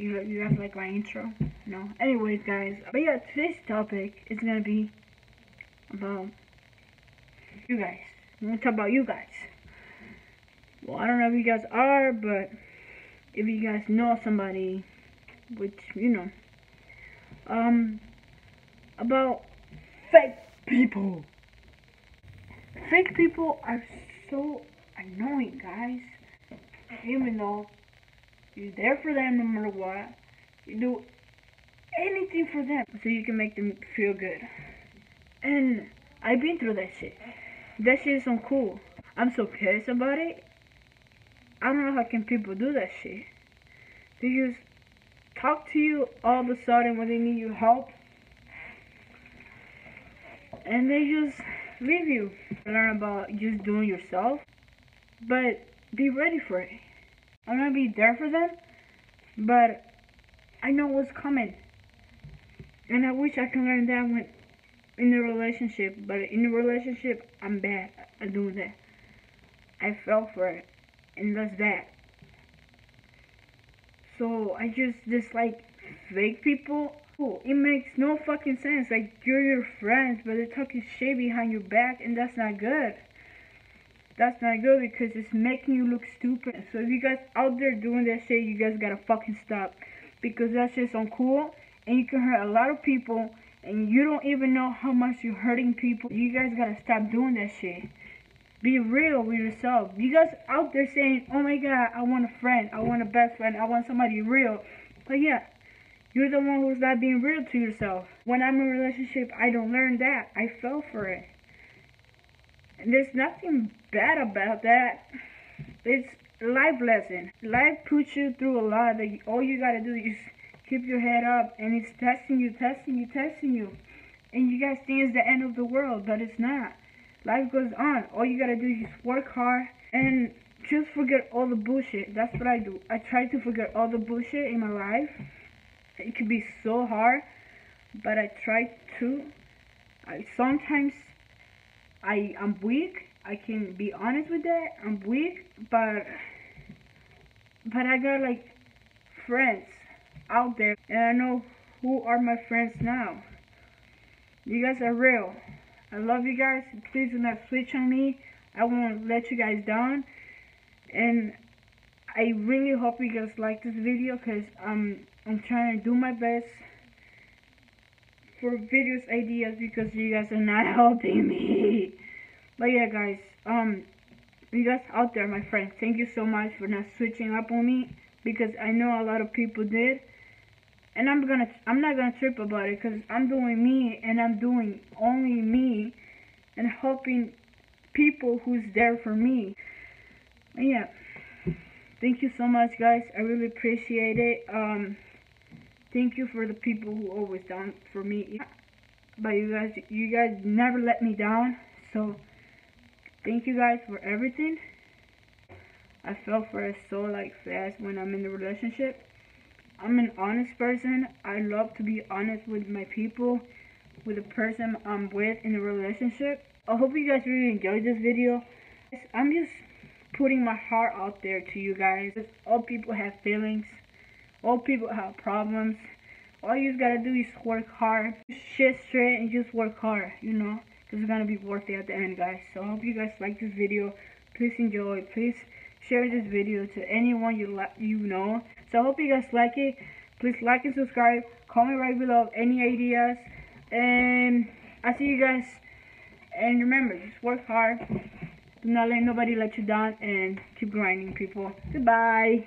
You, you guys like my intro? No. Anyways, guys. But yeah, today's topic is gonna be about you guys. I'm gonna talk about you guys. Well, I don't know if you guys are, but if you guys know somebody, which you know, um, about fake people. Fake people are so annoying, guys. Even though you're there for them no matter what, you do anything for them so you can make them feel good. And I've been through that shit. That shit is so cool. I'm so pissed about it. I don't know how can people do that shit. They just talk to you all of a sudden when they need your help. And they just leave you. Learn about just doing yourself. But be ready for it. I'm gonna be there for them. But I know what's coming. And I wish I can learn that when in a relationship. But in a relationship, I'm bad at doing that. I fell for it. And that's that. So I just dislike fake people. Oh, it makes no fucking sense. Like you're your friends, but they're talking shit behind your back, and that's not good. That's not good because it's making you look stupid. So if you guys out there doing that shit, you guys gotta fucking stop because that's just uncool, and you can hurt a lot of people, and you don't even know how much you're hurting people. You guys gotta stop doing that shit. Be real with yourself. You guys out there saying, oh my god, I want a friend, I want a best friend, I want somebody real. But yeah, you're the one who's not being real to yourself. When I'm in a relationship, I don't learn that. I fell for it. There's nothing bad about that. It's life lesson. Life puts you through a lot. That all you gotta do is keep your head up, and it's testing you, testing you, testing you. And you guys think it's the end of the world, but it's not. Life goes on. All you gotta do is work hard and just forget all the bullshit. That's what I do. I try to forget all the bullshit in my life. It can be so hard, but I try to. I sometimes I I'm weak. I can be honest with that. I'm weak, but but I got like friends out there, and I know who are my friends now. You guys are real. I love you guys. Please do not switch on me. I won't let you guys down. And I really hope you guys like this video because I'm I'm trying to do my best for videos ideas because you guys are not helping me. But yeah, guys, um, you guys out there, my friends, thank you so much for not switching up on me because I know a lot of people did and I'm gonna I'm not gonna trip about it because I'm doing me and I'm doing only me and helping people who's there for me. Yeah. Thank you so much guys. I really appreciate it. Um thank you for the people who always down for me. But you guys you guys never let me down. So thank you guys for everything. I fell for it so like fast when I'm in the relationship I'm an honest person. I love to be honest with my people, with the person I'm with in a relationship. I hope you guys really enjoyed this video. I'm just putting my heart out there to you guys. All people have feelings. All people have problems. All you gotta do is work hard. Shit straight and just work hard, you know. This is gonna be worth it at the end, guys. So I hope you guys like this video. Please enjoy. Please share this video to anyone you like you know. So I hope you guys like it. Please like and subscribe. Comment right below any ideas. And I see you guys. And remember, just work hard. Do not let nobody let you down. And keep grinding, people. Goodbye.